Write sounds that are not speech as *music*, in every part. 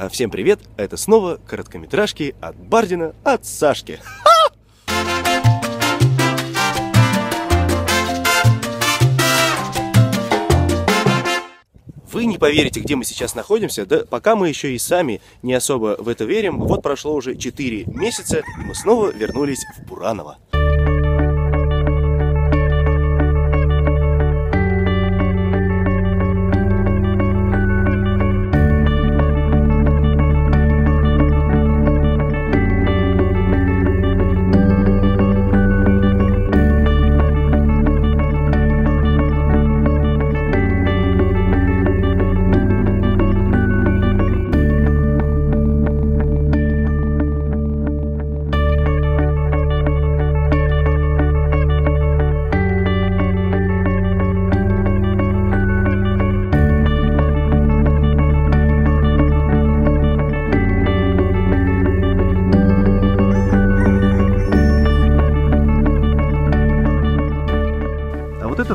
А, Всем привет, это снова короткометражки от Бардина, от Сашки. Вы не поверите, где мы сейчас находимся, да пока мы еще и сами не особо в это верим. Вот прошло уже 4 месяца, и мы снова вернулись в Бураново.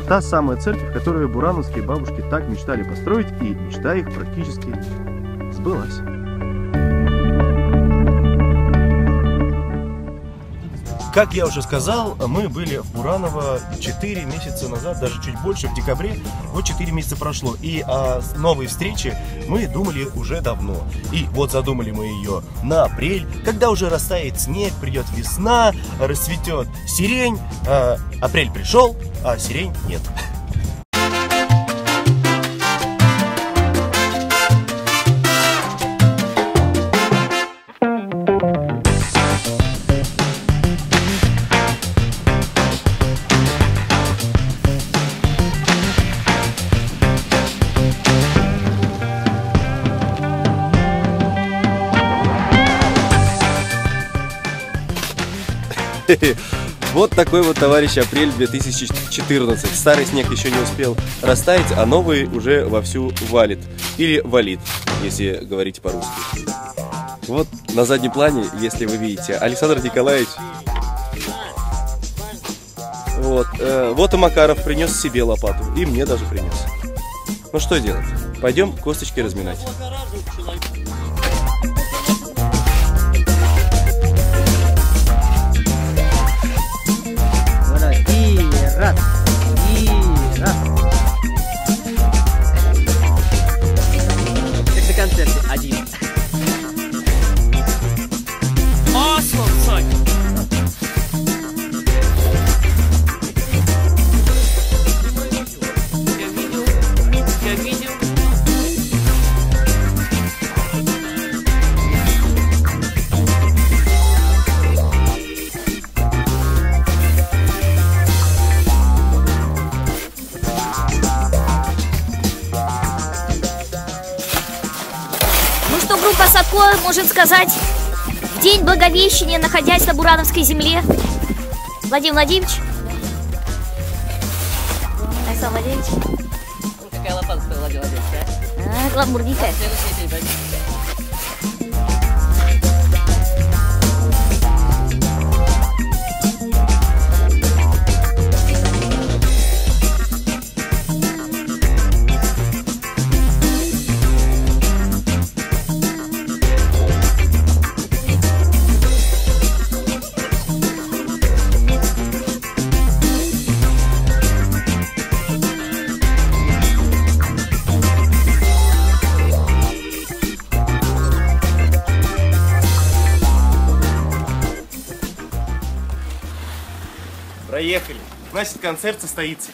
Та самая церковь, которую бурановские бабушки так мечтали построить, и мечта их практически сбылась. Как я уже сказал, мы были в Бураново 4 месяца назад, даже чуть больше, в декабре. Вот 4 месяца прошло. И о новой встрече мы думали уже давно. И вот задумали мы ее на апрель, когда уже растает снег, придет весна, расцветет сирень. А, апрель пришел, а сирень нет. *laughs* Вот такой вот, товарищ, апрель 2014. Старый снег еще не успел растаять, а новый уже вовсю валит. Или валит, если говорить по-русски. Вот на заднем плане, если вы видите, Александр Николаевич. Вот, э, вот и Макаров принес себе лопату, и мне даже принес. Ну что делать? Пойдем косточки разминать. Что группа Садко может сказать в день Благовещения, находясь на Бурановской земле? Владимир Владимирович? Александр Владимирович? Какая лопата стоила Владимир Владимирович, а? А, гламурненькая. Проехали. Значит, концерт состоится.